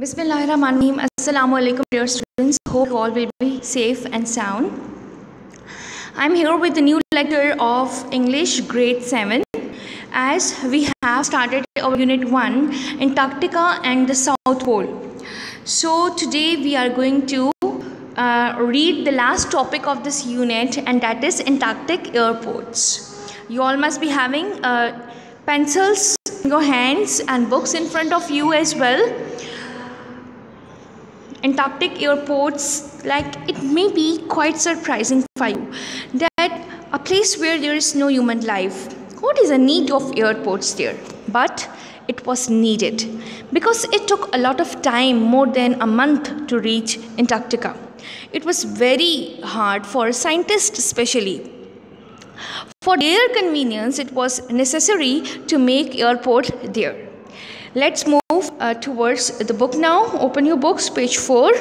Bismillahirrahmanirrahim. Assalamu alaikum, dear students. Hope you all will be safe and sound. I'm here with the new lecture of English grade 7 as we have started our unit 1 Antarctica and the South Pole. So today we are going to uh, read the last topic of this unit and that is Antarctic airports. You all must be having uh, pencils in your hands and books in front of you as well Antarctic airports, like it may be quite surprising for you that a place where there is no human life, what is the need of airports there? But it was needed because it took a lot of time, more than a month, to reach Antarctica. It was very hard for scientists, especially. For their convenience, it was necessary to make airport there. Let's move uh, towards the book now. Open your books, page 4.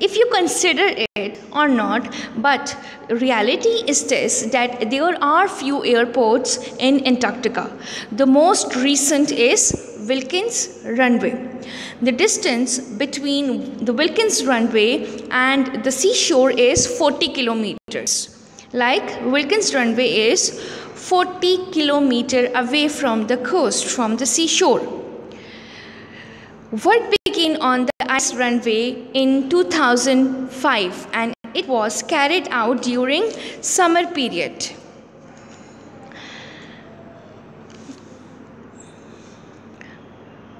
If you consider it or not, but reality is this that there are few airports in Antarctica. The most recent is Wilkins Runway. The distance between the Wilkins Runway and the seashore is 40 kilometers. Like Wilkins Runway is 40 kilometer away from the coast, from the seashore. Work began on the ice runway in 2005 and it was carried out during summer period.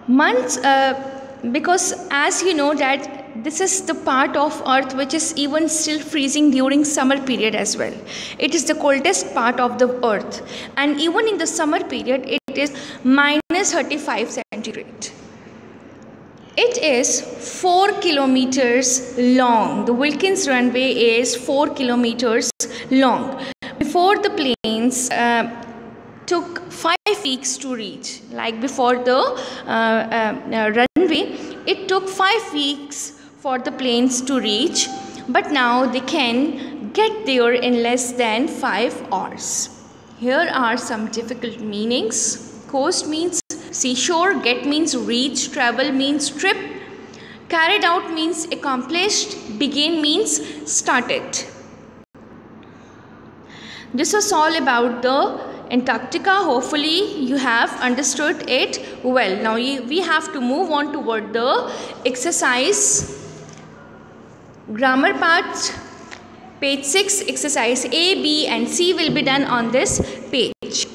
Months, uh, because as you know that this is the part of earth which is even still freezing during summer period as well. It is the coldest part of the earth. And even in the summer period it is minus 35 centigrade. It is 4 kilometers long. The wilkins runway is 4 kilometers long. Before the planes uh, took 5 weeks to reach. Like before the uh, uh, runway it took 5 weeks for the planes to reach but now they can get there in less than 5 hours. Here are some difficult meanings. Coast means seashore, get means reach, travel means trip, carried out means accomplished, begin means started. This was all about the Antarctica. Hopefully you have understood it well. Now we have to move on toward the exercise Grammar part, page 6, exercise A, B and C will be done on this page.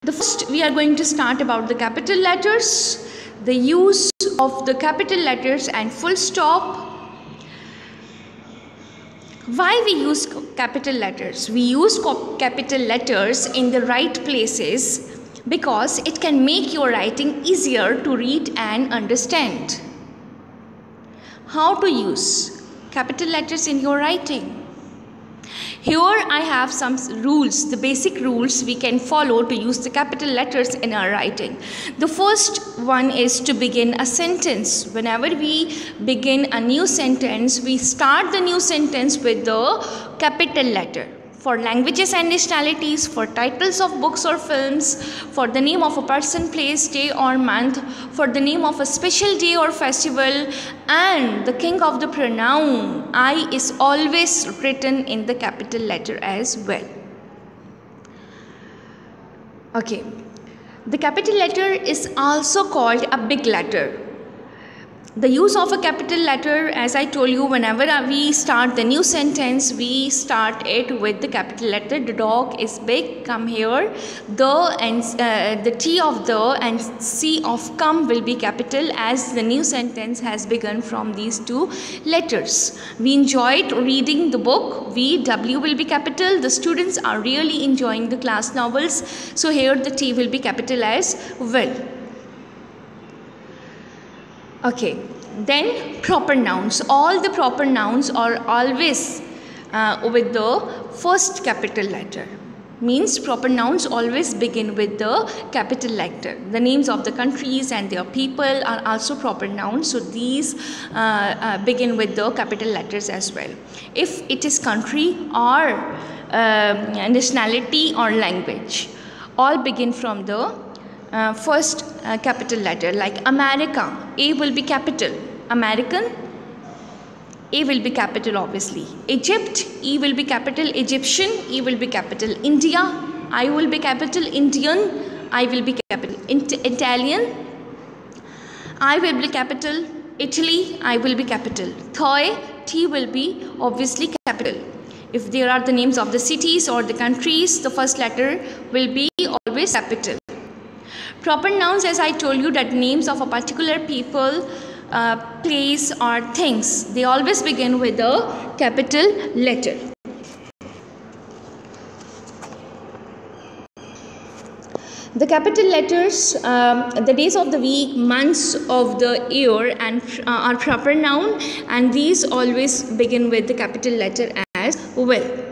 The first we are going to start about the capital letters, the use of the capital letters and full stop. Why we use capital letters? We use capital letters in the right places because it can make your writing easier to read and understand how to use capital letters in your writing. Here I have some rules, the basic rules we can follow to use the capital letters in our writing. The first one is to begin a sentence. Whenever we begin a new sentence, we start the new sentence with the capital letter for languages and nationalities, for titles of books or films, for the name of a person, place, day or month, for the name of a special day or festival, and the king of the pronoun I is always written in the capital letter as well. Okay, the capital letter is also called a big letter the use of a capital letter as i told you whenever we start the new sentence we start it with the capital letter. The dog is big come here. The and uh, the t of the and c of come will be capital as the new sentence has begun from these two letters. We enjoyed reading the book. V w will be capital. The students are really enjoying the class novels. So here the t will be capital as well Okay, then proper nouns. All the proper nouns are always uh, with the first capital letter. Means proper nouns always begin with the capital letter. The names of the countries and their people are also proper nouns. So these uh, uh, begin with the capital letters as well. If it is country or um, nationality or language, all begin from the uh, first uh, capital letter like America, A will be capital. American, A will be capital obviously. Egypt, E will be capital. Egyptian, E will be capital. India, I will be capital. Indian, I will be capital. Italian, I will be capital. Italy, I will be capital. Thai, T will be obviously capital. If there are the names of the cities or the countries, the first letter will be always capital. Proper nouns, as I told you, that names of a particular people, uh, place or things, they always begin with a capital letter. The capital letters, um, the days of the week, months of the year and uh, are proper noun and these always begin with the capital letter as well.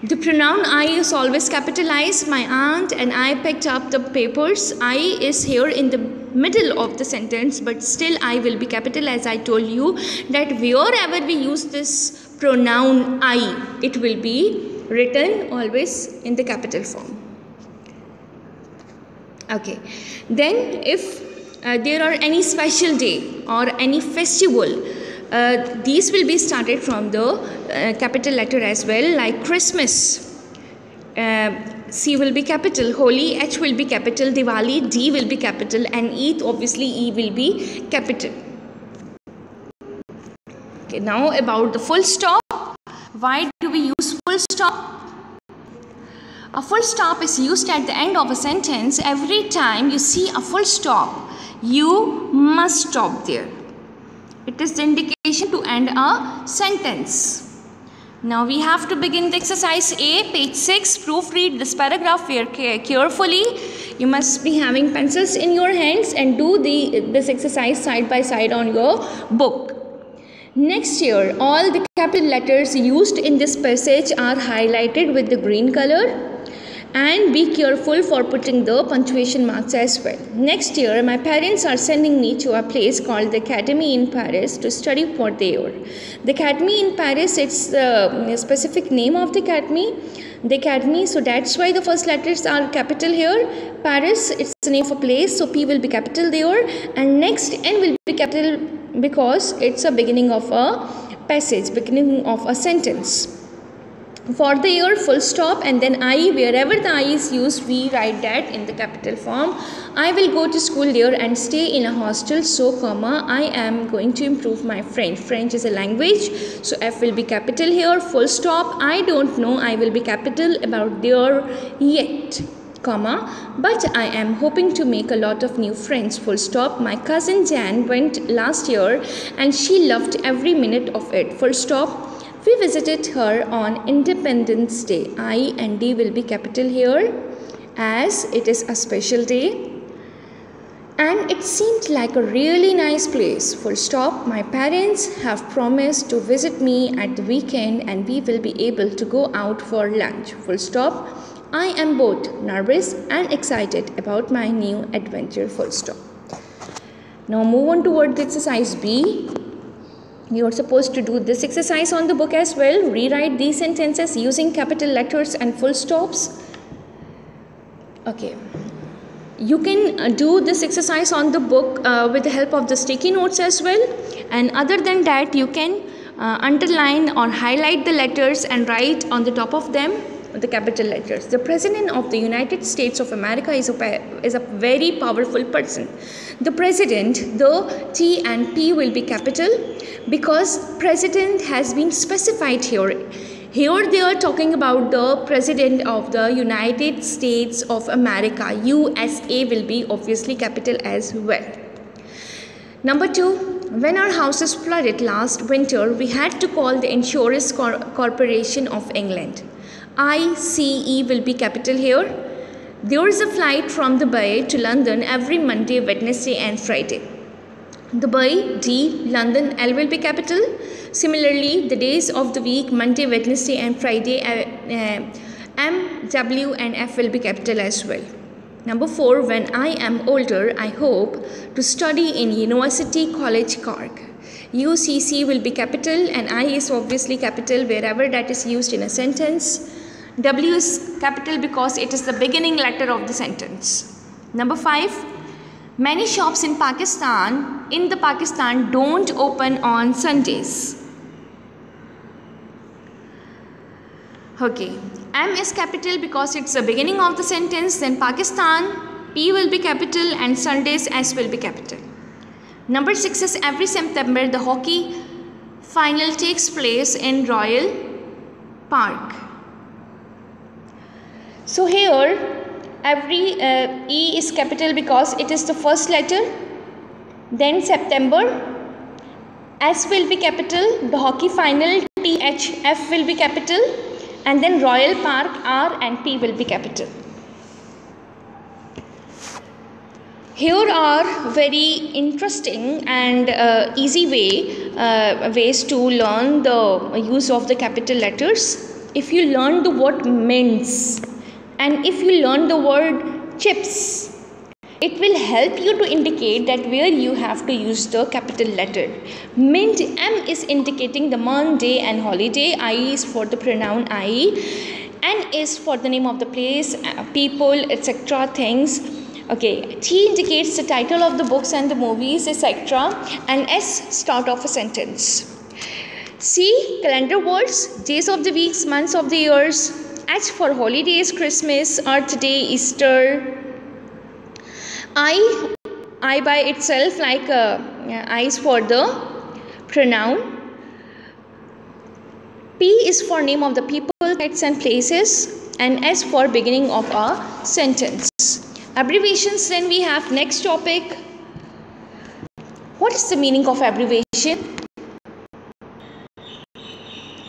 The pronoun I is always capitalized. My aunt and I picked up the papers. I is here in the middle of the sentence, but still I will be capital as I told you that wherever we use this pronoun I, it will be written always in the capital form. Okay, then if uh, there are any special day or any festival these will be started from the uh, capital letter as well like Christmas. Uh, C will be capital Holi H will be capital Diwali D will be capital and Eid obviously E will be capital. Okay now about the full stop. Why do we use full stop? A full stop is used at the end of a sentence every time you see a full stop. You must stop there. It is the indication to end a sentence. Now we have to begin the exercise A, page 6. Proofread this paragraph carefully. You must be having pencils in your hands and do the, this exercise side by side on your book. Next year, all the capital letters used in this passage are highlighted with the green color and be careful for putting the punctuation marks as well. Next year, my parents are sending me to a place called the Academy in Paris to study for the year. The Academy in Paris, it's the um, specific name of the Academy. The Academy, so that's why the first letters are capital here. Paris, it's the name of a place, so P will be capital there. And next N will be capital because it's a beginning of a passage, beginning of a sentence for the year full stop and then i wherever the i is used we write that in the capital form. I will go to school there and stay in a hostel so comma i am going to improve my french. French is a language so f will be capital here full stop. I don't know i will be capital about there yet comma. But i am hoping to make a lot of new friends full stop. My cousin jan went last year and she loved every minute of it full stop we visited her on Independence Day. I and D will be capital here as it is a special day. And it seemed like a really nice place. Full stop. My parents have promised to visit me at the weekend and we will be able to go out for lunch. Full stop. I am both nervous and excited about my new adventure. Full stop. Now move on toward the exercise B you are supposed to do this exercise on the book as well. Rewrite these sentences using capital letters and full stops. Okay. You can uh, do this exercise on the book uh, with the help of the sticky notes as well. And other than that you can uh, underline or highlight the letters and write on the top of them the capital letters. The President of the United States of America is a, is a very powerful person. The President, the T and P will be capital because President has been specified here. Here they are talking about the President of the United States of America. USA will be obviously capital as well. Number two, when our houses flooded last winter, we had to call the Insurance Cor Corporation of England. ICE will be capital here. There is a flight from Dubai to London every Monday, Wednesday and Friday. Dubai, D, London, L will be capital. Similarly, the days of the week, Monday, Wednesday and Friday, uh, uh, M, W and F will be capital as well. Number 4, when I am older, I hope to study in University College Cork. UCC will be capital and I is obviously capital wherever that is used in a sentence. W is capital because it is the beginning letter of the sentence. Number 5. Many shops in Pakistan, in the Pakistan don't open on Sundays. Okay. M is capital because it's the beginning of the sentence. Then Pakistan, P will be capital and Sundays S will be capital. Number 6 is every September the hockey final takes place in Royal Park. So here every uh, E is capital because it is the first letter. Then September S will be capital. The hockey final T H F will be capital and then Royal Park R and P will be capital. Here are very interesting and uh, easy way uh, ways to learn the use of the capital letters. If you learn the word mints and if you learn the word chips, it will help you to indicate that where you have to use the capital letter. Mint M is indicating the month, day and holiday. I is for the pronoun I. N is for the name of the place, uh, people, etc. things. Okay, T indicates the title of the books and the movies, etc. And S start of a sentence. C calendar words, days of the weeks, months of the years. H for holidays, Christmas, Earth Day, Easter, I, I by itself like uh, I is for the pronoun. P is for name of the people, sites and places and S for beginning of a sentence. Abbreviations then we have next topic. What is the meaning of abbreviation?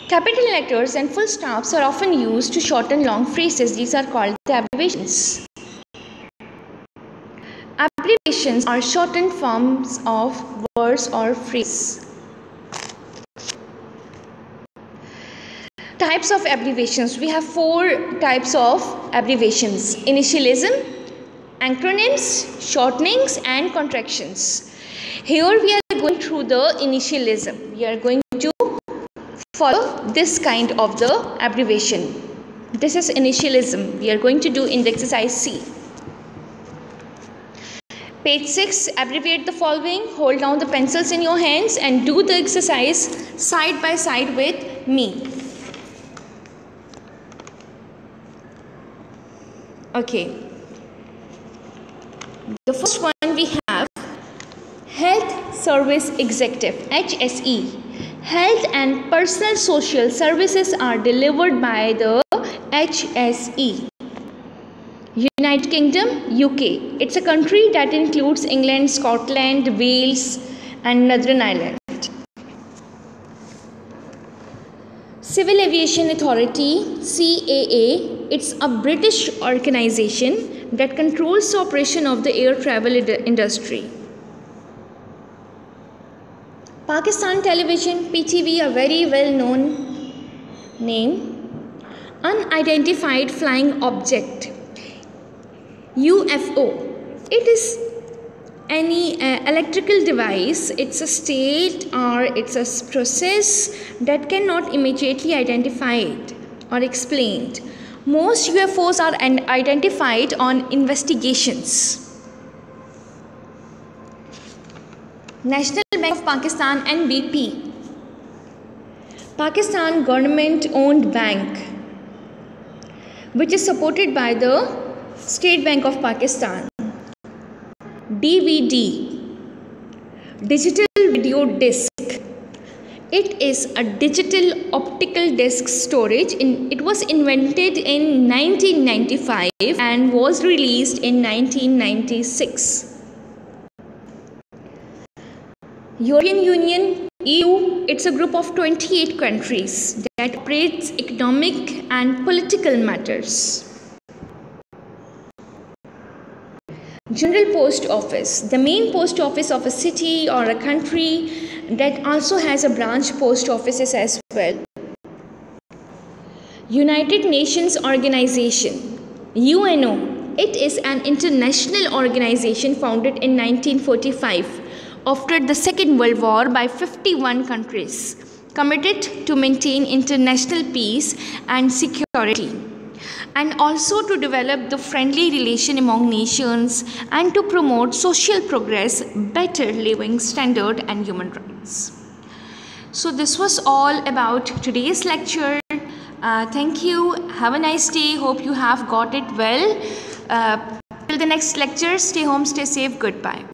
Capital letters and full stops are often used to shorten long phrases. These are called the abbreviations. Abbreviations are shortened forms of words or phrase. Types of abbreviations. We have four types of abbreviations. Initialism, acronyms, shortenings and contractions. Here we are going through the initialism. We are going follow this kind of the abbreviation. This is initialism. We are going to do in the exercise C. Page 6, abbreviate the following. Hold down the pencils in your hands and do the exercise side by side with me. Okay. The first one we have Health Service Executive HSE. Health and personal social services are delivered by the HSE. United Kingdom, UK. It's a country that includes England, Scotland, Wales and Northern Ireland. Civil Aviation Authority, CAA, it's a British organization that controls the operation of the air travel industry. Pakistan Television, PTV, a very well known name. Unidentified flying object UFO. It is any uh, electrical device, it's a state or it's a process that cannot immediately identified or explained. Most UFOs are identified on investigations. National Bank of Pakistan NBP Pakistan government owned bank which is supported by the State Bank of Pakistan. DVD Digital Video Disc. It is a digital optical disc storage. In, it was invented in 1995 and was released in 1996. European Union EU it's a group of 28 countries that operates economic and political matters. General Post Office, the main post office of a city or a country that also has a branch post offices as well. United Nations Organization, UNO, it is an international organization founded in 1945 after the Second World War by 51 countries committed to maintain international peace and security. and also to develop the friendly relation among nations and to promote social progress, better living standard and human rights. So this was all about today's lecture. Uh, thank you. Have a nice day. Hope you have got it well. Uh, till the next lecture, stay home, stay safe. Goodbye.